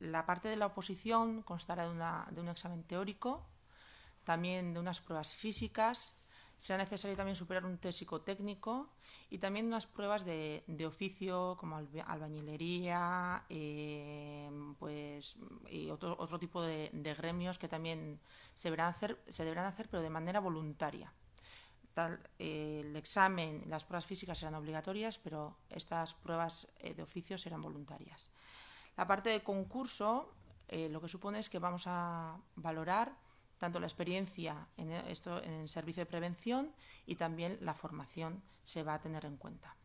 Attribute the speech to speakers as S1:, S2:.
S1: la parte de la oposición constará de, una, de un examen teórico, también de unas pruebas físicas, será necesario también superar un test psicotécnico y también unas pruebas de, oficio como albañilería eh, pues, y otro, otro tipo de, gremios que también se deberán, hacer, se deberán hacer pero de manera voluntaria. Eh, el examen, las pruebas físicas serán obligatorias, pero estas pruebas eh, de oficio serán voluntarias. La parte de concurso eh, lo que supone es que vamos a valorar tanto la experiencia en esto en el servicio de prevención y también la formación se va a tener en cuenta.